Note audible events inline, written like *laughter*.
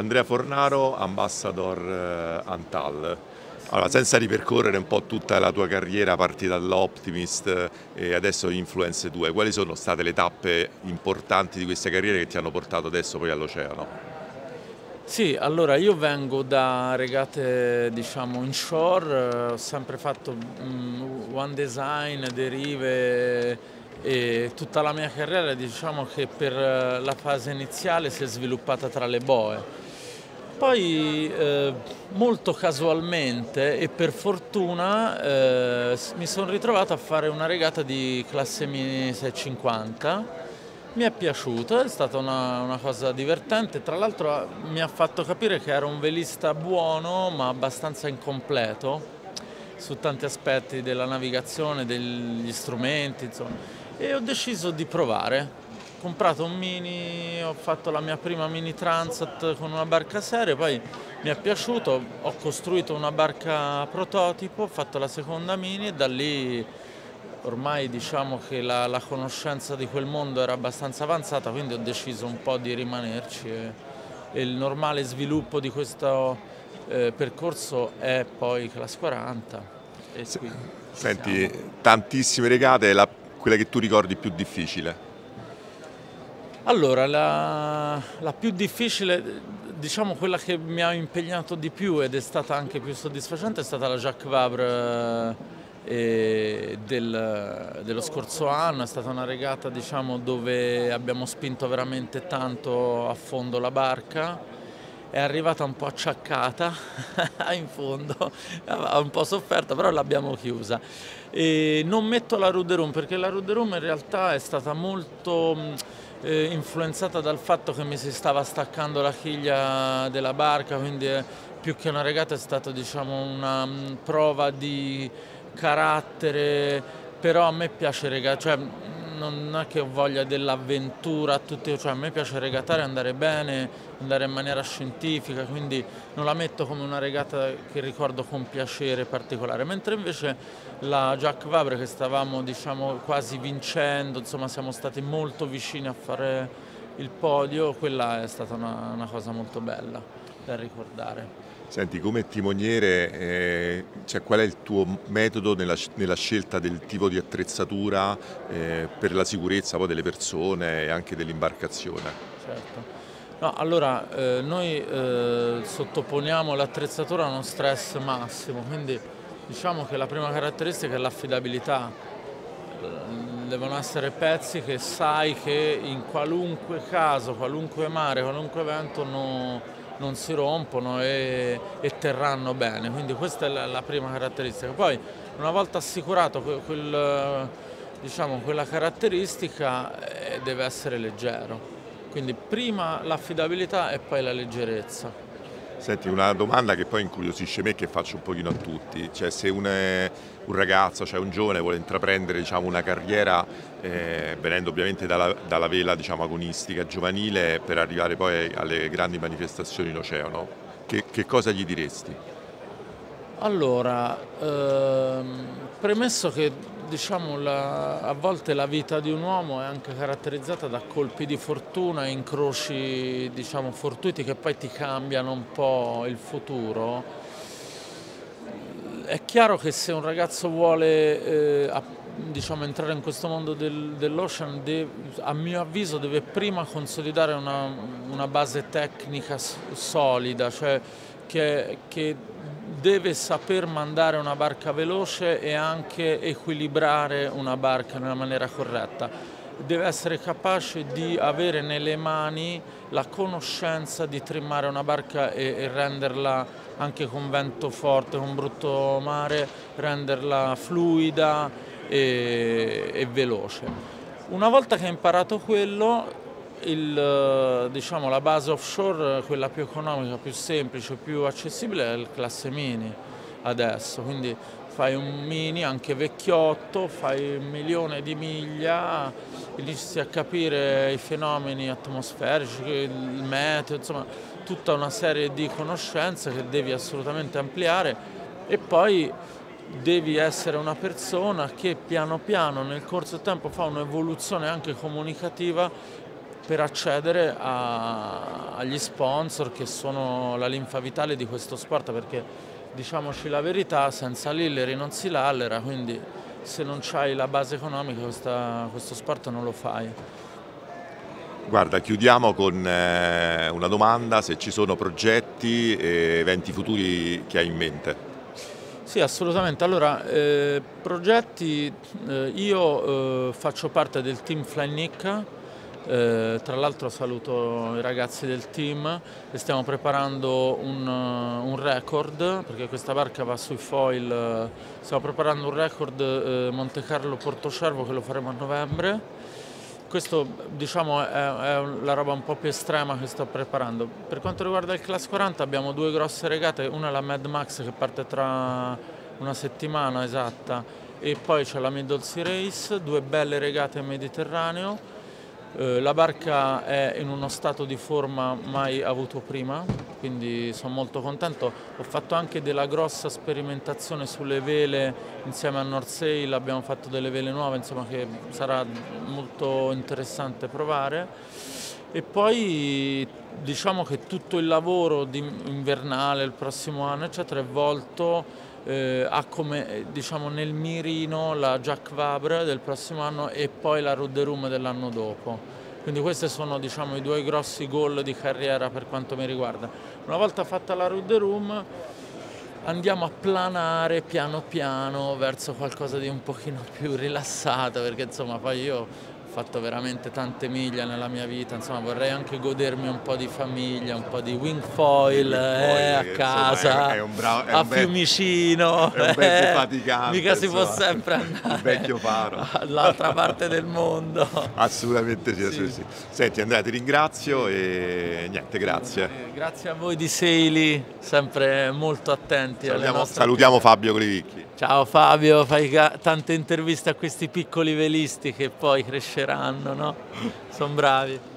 Andrea Fornaro, ambassador eh, Antal. Allora, senza ripercorrere un po' tutta la tua carriera, parti dall'Optimist eh, e adesso Influence 2, quali sono state le tappe importanti di questa carriera che ti hanno portato adesso poi all'oceano? Sì, allora io vengo da regate diciamo inshore, ho sempre fatto um, one design, derive e tutta la mia carriera diciamo che per la fase iniziale si è sviluppata tra le boe. Poi eh, molto casualmente e per fortuna eh, mi sono ritrovato a fare una regata di classe Mini 650 mi è piaciuto, è stata una, una, cosa divertente, tra l'altro mi ha fatto capire che ero un velista buono ma abbastanza incompleto su tanti aspetti della navigazione, degli strumenti, insomma, e ho deciso di provare. Ho comprato un mini, ho fatto la mia prima mini transat con una barca serie, poi mi è piaciuto, ho costruito una barca prototipo, ho fatto la seconda mini e da lì ormai diciamo che la, la, conoscenza di quel mondo era abbastanza avanzata, quindi ho deciso un po' di rimanerci e, e il normale sviluppo di questo eh, percorso è poi Class 40. Senti, siamo. tantissime regate, la, quella che tu ricordi più difficile? Allora, la, la più difficile, diciamo quella che mi ha impegnato di più ed è stata anche più soddisfacente è stata la Jacques Vabre del, dello scorso anno, è stata una regata diciamo, dove abbiamo spinto veramente tanto a fondo la barca, è arrivata un po' acciaccata *laughs* in fondo, ha un po' sofferto però l'abbiamo chiusa. E non metto la Ruderum perché la Ruderum in realtà è stata molto eh, influenzata dal fatto che mi si stava staccando la chiglia della barca, quindi è, più che una regata è stata diciamo, una mh, prova di carattere, però a me piace regatare, cioè non è che ho voglia dell'avventura a tutti, cioè a me piace regatare, andare bene, andare in maniera scientifica, quindi non la metto come una regata che ricordo con piacere particolare, mentre invece la Jacques Vabre che stavamo diciamo quasi vincendo, insomma siamo stati molto vicini a fare il podio, quella è stata una, una cosa molto bella da ricordare. Senti, come timoniere, eh, cioè, qual è il tuo metodo nella, nella scelta del tipo di attrezzatura eh, per la sicurezza poi, delle persone e anche dell'imbarcazione? Certo. No, allora, eh, noi eh, sottoponiamo l'attrezzatura a uno stress massimo, quindi diciamo che la prima caratteristica è l'affidabilità. Devono essere pezzi che sai che in qualunque caso, qualunque mare, qualunque evento non non si rompono e, e terranno bene, quindi questa è la, la, prima caratteristica. Poi una volta assicurato quel, diciamo, quella caratteristica eh, deve essere leggero, quindi prima l'affidabilità e poi la leggerezza. Senti, una domanda che poi incuriosisce me e che faccio un pochino a tutti, cioè se un, un ragazzo, cioè un giovane vuole intraprendere diciamo, una carriera eh, venendo ovviamente dalla, dalla vela diciamo, agonistica giovanile per arrivare poi alle grandi manifestazioni in oceano, che, che cosa gli diresti? Allora, ehm, premesso che diciamo, la, a volte la vita di un uomo è anche caratterizzata da colpi di fortuna, incroci diciamo, fortuiti che poi ti cambiano un po' il futuro. È chiaro che se un ragazzo vuole eh, diciamo, entrare in questo mondo del, dell'ocean, a mio avviso deve prima consolidare una, una base tecnica solida, cioè che, che deve saper mandare una barca veloce e anche equilibrare una barca nella maniera corretta. Deve essere capace di avere nelle mani la conoscenza di trimmare una barca e, e renderla anche con vento forte, con brutto mare, renderla fluida e, e veloce. Una volta che ha imparato quello, il, eh, diciamo, la base offshore, quella più economica, più semplice, più accessibile è il classe mini adesso, quindi fai un mini anche vecchiotto, fai un milione di miglia, inizi a capire i fenomeni atmosferici, il meteo, insomma tutta una serie di conoscenze che devi assolutamente ampliare. E poi devi essere una persona che piano piano nel corso del tempo fa un'evoluzione anche comunicativa per accedere a, agli sponsor che sono la linfa vitale di questo sport perché diciamoci la verità, senza Lilleri non si lallera, quindi se non hai la base economica questa, questo sport non lo fai. Guarda, chiudiamo con eh, una domanda, se ci sono progetti e eventi futuri che hai in mente. Sì, assolutamente. Allora, eh, progetti, eh, io eh, faccio parte del team Fly Nick, eh, tra l'altro saluto i ragazzi del team. E stiamo preparando un, un record perché questa barca va sui foil, stiamo preparando un record eh, Monte Carlo Portocervo che lo faremo a novembre. Questo diciamo, è, è, la roba un po' più estrema che sto preparando. Per quanto riguarda il Class 40 abbiamo due grosse regate, una è la Mad Max che parte tra una settimana esatta. E poi c'è la Middle Sea Race, due belle regate in Mediterraneo eh, la barca è in uno stato di forma mai avuto prima, quindi sono molto contento. Ho fatto anche della grossa sperimentazione sulle vele insieme a North Sail, abbiamo fatto delle vele nuove insomma, che sarà molto interessante provare. E poi diciamo che tutto il lavoro invernale, il prossimo anno, eccetera, è volto eh, ha come diciamo nel mirino la Jack Vabre del prossimo anno e poi la Road Room dell'anno dopo. Quindi questi sono diciamo, i due grossi goal di carriera per quanto mi riguarda. Una volta fatta la Road Room andiamo a planare piano piano verso qualcosa di un pochino più rilassato perché insomma poi io fatto veramente tante miglia nella mia vita, insomma vorrei anche godermi un po' di famiglia, un po' di wingfoil eh, a casa, è, un bravo, è a bel, Fiumicino, è un bel eh, faticante, mica si può sempre andare vecchio all'altra parte del mondo. *laughs* Assolutamente sì, sì. sì. Senti Andrea ti ringrazio e niente, grazie. Eh, grazie a voi di Seili, sempre molto attenti. Salutiamo, salutiamo Fabio Clivicchi. Ciao Fabio, fai tante interviste a questi piccoli velisti che poi cresceranno, no? Sono bravi.